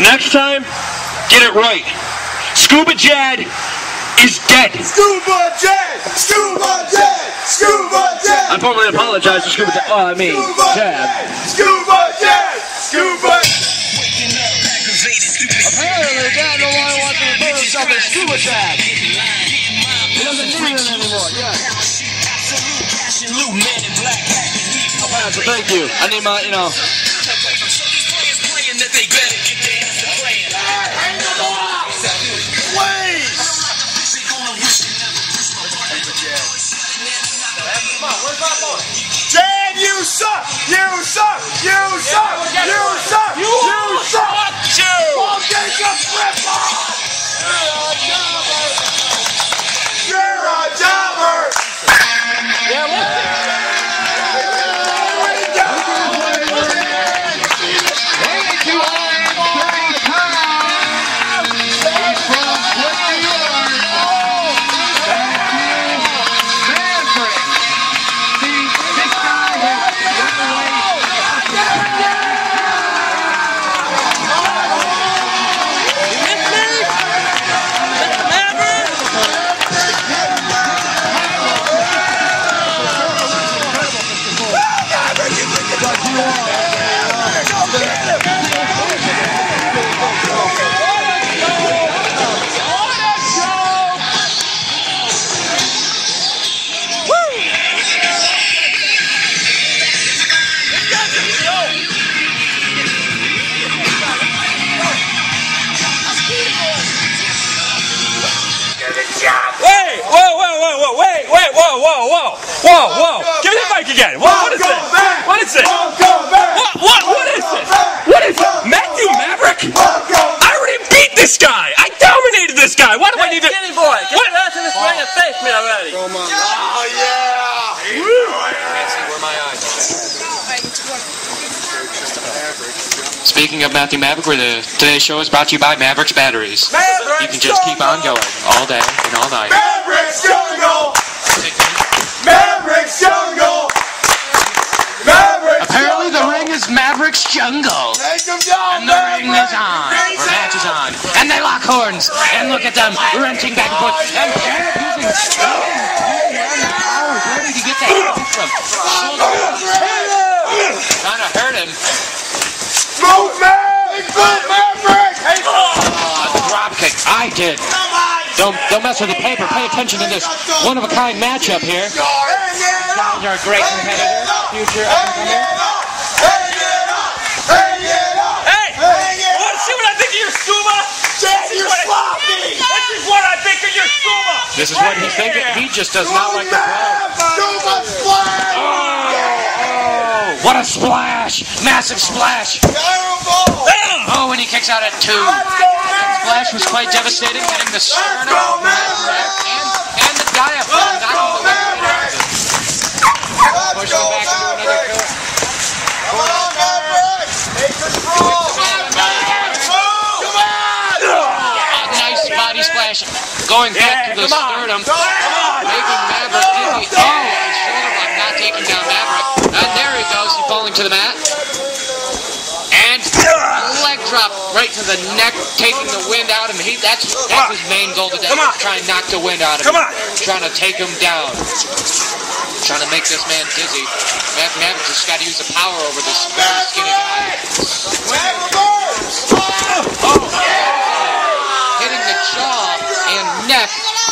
next time, get it right. Scuba Jad is dead. Scuba Jet! Scuba Jet! Scuba Jet! I formally apologize to Scuba Jad. Oh, I mean, Scuba Jad. Scuba Jet! Scuba Apparently, the guy no longer wants to refer himself as Scuba Chad. He doesn't need it anymore. Yeah. Oh, so thank you. I need my, you know. Jan, you suck! You suck! You suck! You suck! You suck! Whoa, whoa, whoa, whoa, whoa. Give me the mic again. What, what is Welcome this? back. What is this? Welcome back! What, what, what is this? What is this? Matthew Maverick? I already beat this guy. I dominated this guy. Why do I need to? Skinny boy, get What? your ass in this ring and face me already. Oh, oh yeah! Woo! Where my eyes? Speaking of Matthew Maverick, where the today's show is brought to you by Mavericks Batteries. You can just keep on going all day at them wrenching back and forth. And using. Where did he get that from? Hurt him. Move, Mavericks! Move, Mavericks! Hey, Drop kick. I did. Don't don't mess with the paper. Pay attention to this one of a kind matchup here. You're a great competitor, future up and Hang comer. it up! Hang it up! Hang it up! Hey! Hang it Want to see what I think of your scuba? Jan, you're sloppy! This is what I think of your scuba. This is what he's thinking. He just does not like the crowd. Too much splash! Oh, oh, what a splash! Massive splash! Terrible! Oh, when he kicks out at two. Let's go, Mavericks! Splash was quite devastating, hitting the Let's sternum go, and, Mavericks! and the diaphragm, Let's knocking go, the weight right out of Mavericks! it. Let's Push go, him back into another Mavericks! coat. Come on, Mavericks! Take control! Mavericks! Come on! A nice body going back to the sternum, on! making Maverick dizzy. Oh, shoulder block not taking down Maverick. And there he goes, he's falling to the mat. And leg drop right to the neck, taking the wind out of him. He, that's that's his main goal today. Come on. Try and knock the wind out of Come him. on. Trying to take him down. Trying to make this man dizzy. Mav Maverick just got to use the power over this very skinny guy. Hitting oh, the jaw and neck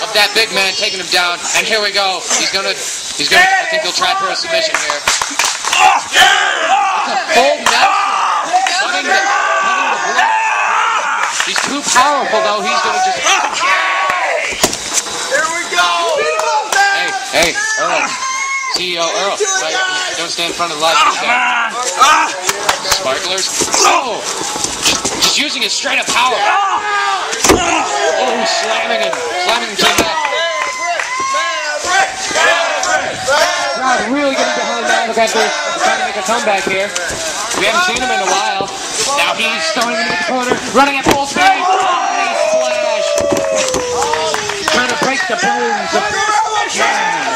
of that big man, taking him down. And here we go. He's gonna, he's gonna. I think he'll try for a submission here. It's a full Nelson. The, the. He's too powerful though. He's gonna just. Here we go! Hey, hey, Earl. CEO Earl. Right, don't stand in front of the light. Ah. Sparklers. Oh! He's using his straight up power. Oh, slamming him. Slamming him to the back. Crowd really getting behind Maverick after trying to make a comeback here. We haven't seen him in a while. Now he's throwing him into the corner, running at full speed. Splash. Trying to break the bones of yeah.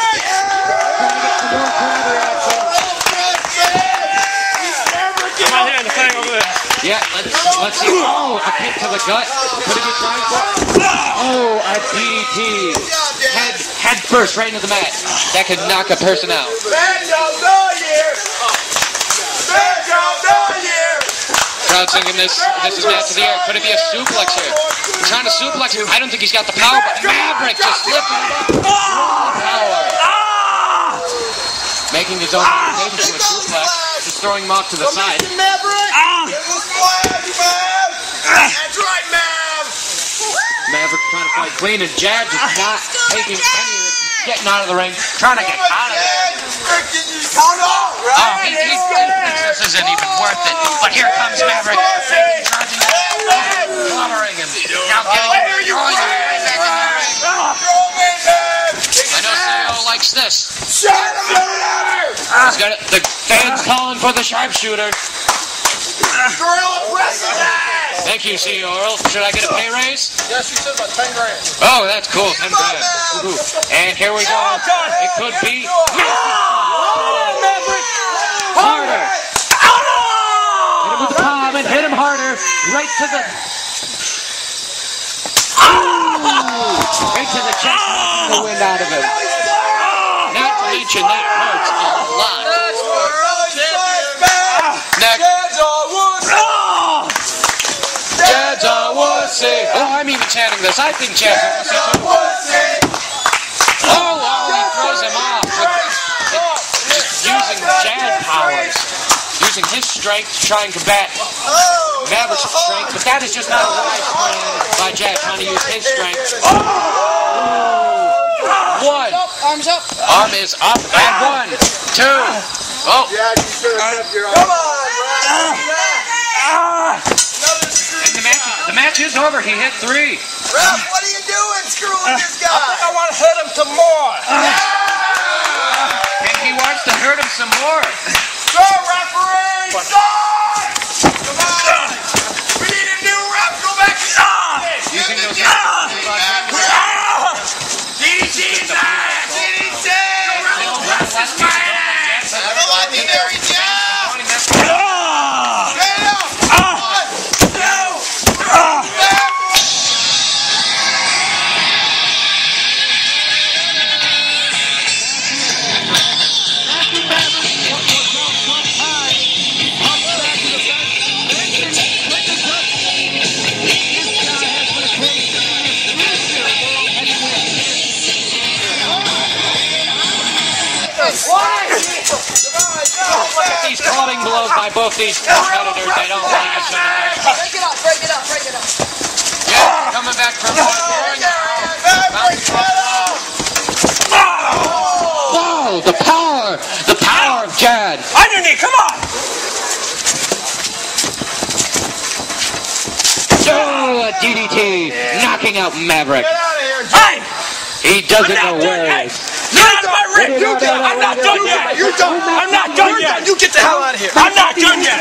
Yeah, let's let's see. Oh, a kick to the gut. Could it be trying for? Oh, a DDT. Head, head first right into the mat. That could knock a person out. Job done here. Job done here. Crowd singing this. This is match of the air. Could it be a suplex here? We're trying to suplex him. I don't think he's got the power, but Maverick just lifting him up. Power. Making his own invitation to a suplex. Just throwing him off to the side. Maverick. Ah. Give us flash, Mav. Ah. That's right, Mav. Maverick trying to fight clean, and Jad just not taking any of this. Getting out of the ring, trying to get out of there. Freaking you count off, Oh, right? Ah, he, he, he thinks this isn't even worth it. But here comes Maverick. Charging him, clobbering him. Now getting him, throwing him right back in the ring. Likes this. Shut him He's got it. The fans calling for the sharpshooter. Gorilla wrestling ass. Thank you, CEO Earl. Should I get a pay raise? Yes, you said about 10 grand. Oh, that's cool. 10 grand. Woohoo. And here we go. It could be harder. Hit him with the palm and hit him harder. Right to the. Right to the chest. knocking The wind out of him. To mention that hurts a lot. Next. Chad's a wussy. Oh, I'm even chanting this. I think wussy too. Oh, oh, he throws him off. Using Jad powers. Using his strength to try and combat Maverick's strength. But that is just not a wise plan by Jad trying to use his strength. One. Arms up. Arm is up. And one. Two. Oh, Yeah, you should have kept your Come on, Ralph. and the match, the match is over. He hit three. Ralph, what are you doing screwing this guy? These clubbing blows by both these competitors. They don't like each other. Break it up, break it up, break it up. Yeah, coming back from throwing. Whoa, the power! The power of Jad! Underneath, come on! Oh, a DDT! Knocking out Maverick. Get out of here, Hey! He doesn't know where yet! he is. Get out of my ring! You get I'm not done yet! You're done. I'm not done yet! You get the hell out of here. I'm not done yet!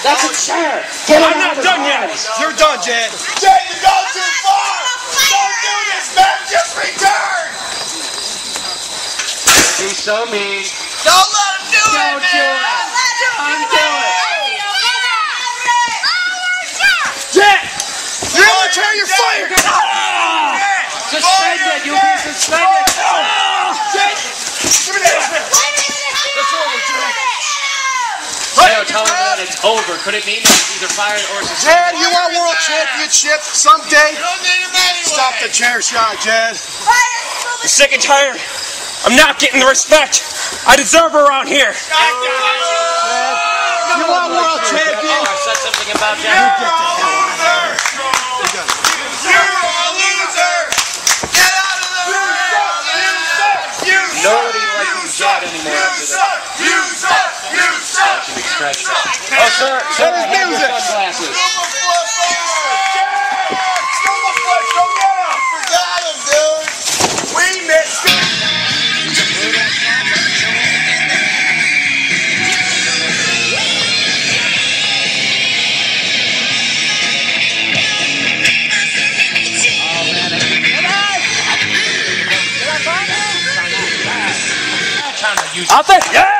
That's a chair! Get I'm not done yet! You're done, Jed. Jed, you go too far. Don't do this, man. Just return. He's so mean. Don't let him do Don't do it. Don't do it. Jed, you're in the chair. You're fired. Suspended! You'll be suspended! Jed, give me that. Leo, tell him that it's over. Could it mean that he's either fired or suspended? Jed, you want world championship someday? Stop the chair shot, Jed. I'm sick and tired. I'm not getting the respect I deserve around here. You want world champion? Oh, I said something about You're a loser. You're a loser. Get out of the ring. You suck. You Nobody suck. likes You Jad suck. anymore You after that. suck. You suck. You suck. Should be stretched. Oh, sir, sir, I have your music. sunglasses. Forgot him, dude. We missed it. Trying to use Out there? Yeah!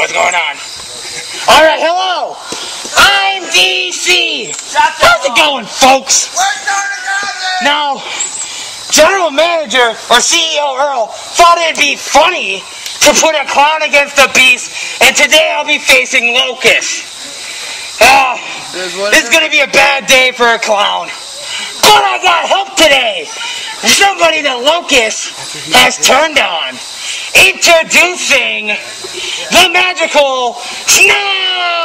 What's going on? All right, hello. I'm DC. How's it going, folks? Now, General Manager or CEO Earl thought it'd be funny to put a clown against the beast, and today I'll be facing Locust. Ah, this is gonna be a bad day for a clown. But I got help today. Somebody that Locust has turned on. Introducing the magical Snow!